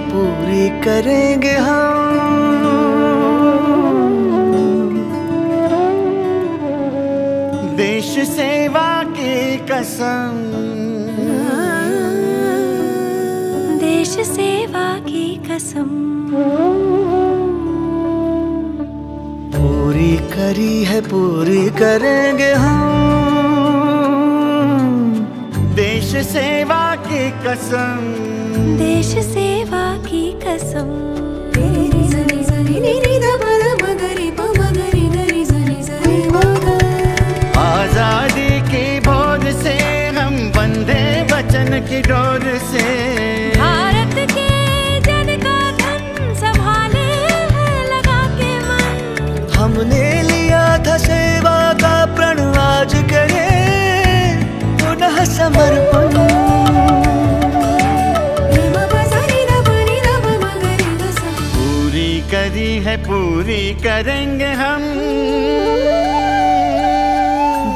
पूरी करेंगे हम। देश सेवा की कसम। देश सेवा की कसम। पूरी करी है पूरी करेंगे हम। कसम। देश सेवा की कसम। आज़ादी के बोध से हम बंधे वचन की डोर से। पूरी है पूरी करेंगे हम।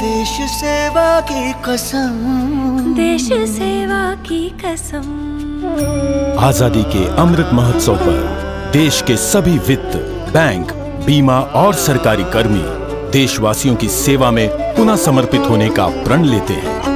देश सेवा की कसम। देश सेवा की कसम। आज़ादी के अमृत महोत्सव पर देश के सभी वित्त बैंक बीमा और सरकारी कर्मी देशवासियों की सेवा में पुनः समर्पित होने का प्रण लेते हैं।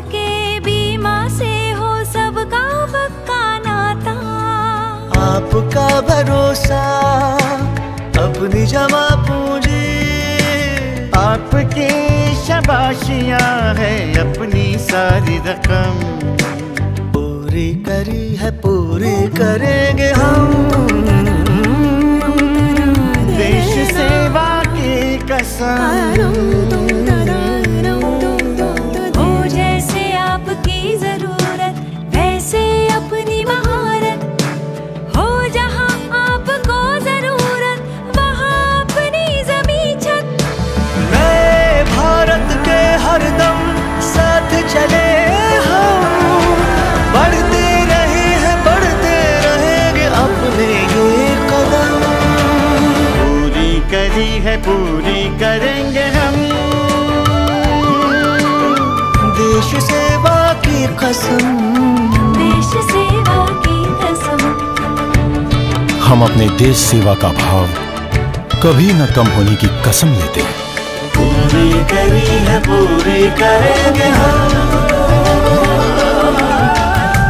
के बीमा से हो सबका पक्का नाता। आपका भरोसा, अपनी जमा पूंजी। आपकी शबाशियाँ है अपनी सारी रकम। पूरी करी है, पूरी करेंगे हम। करी है पूरी करेंगे हम। देश सेवा की कसम। देश सेवा की कसम। हम अपने देश सेवा का भाव कभी न कम होने की कसम लेते हैं। पूरी करी है पूरी करेंगे हम।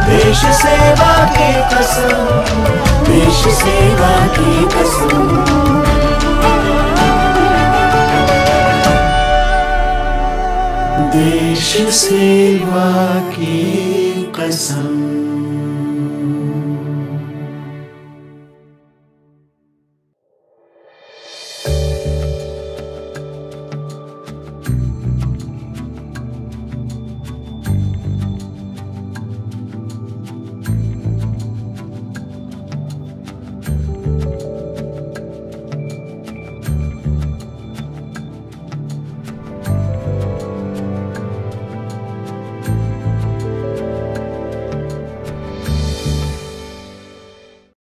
देश सेवा की कसम। देश सेवा की कसम। देश सेवा की कसम।